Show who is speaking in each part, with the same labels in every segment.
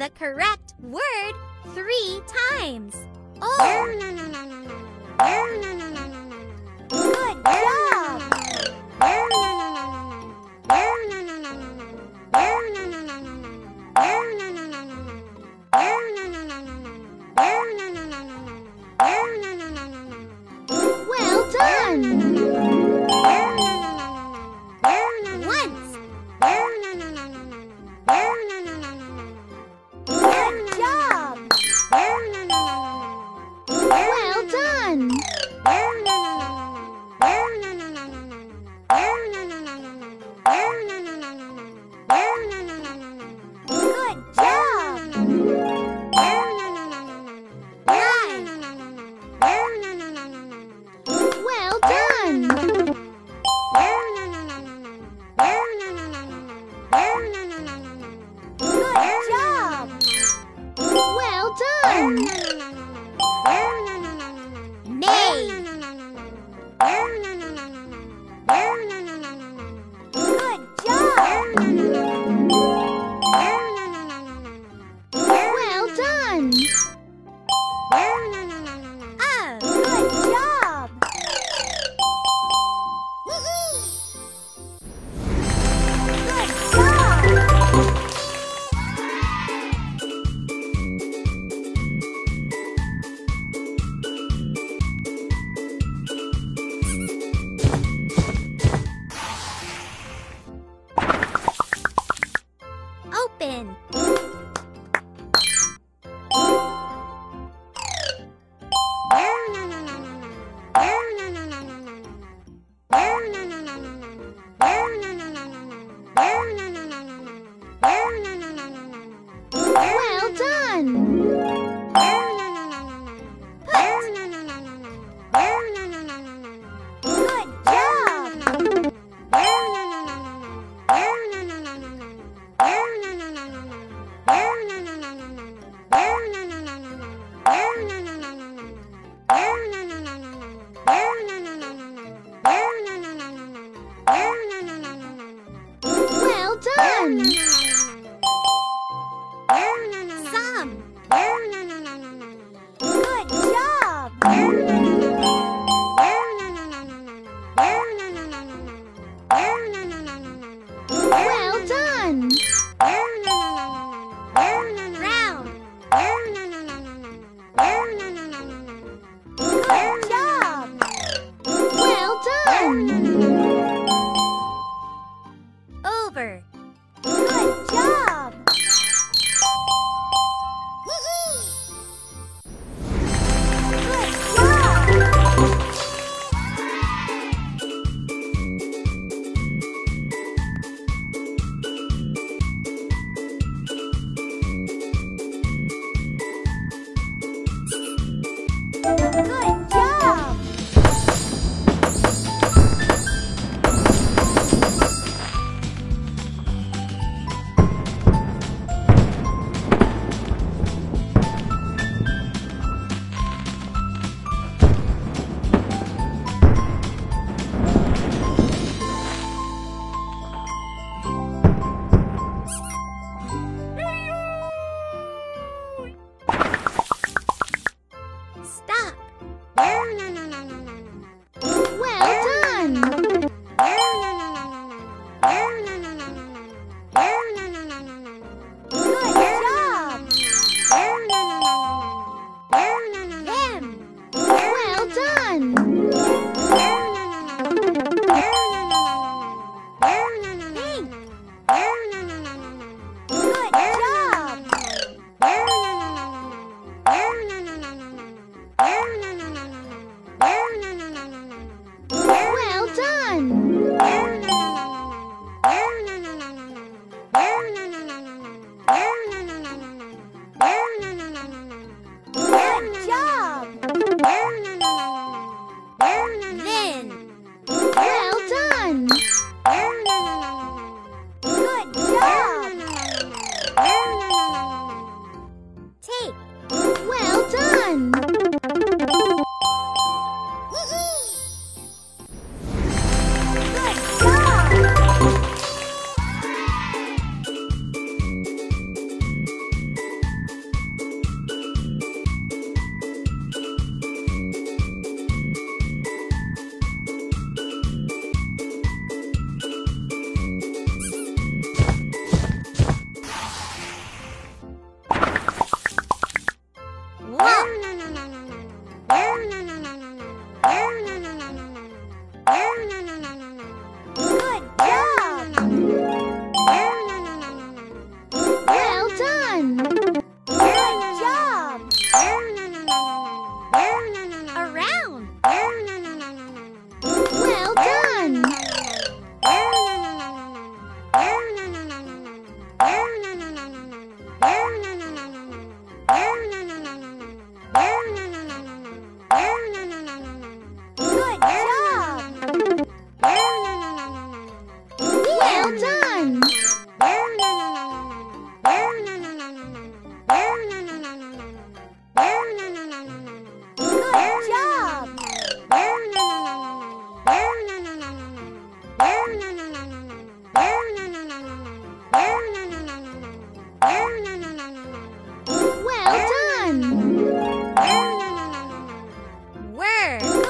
Speaker 1: the correct word three times.
Speaker 2: Oh! No, no, no, no, no, no, no, no, no, no, come.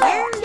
Speaker 2: Where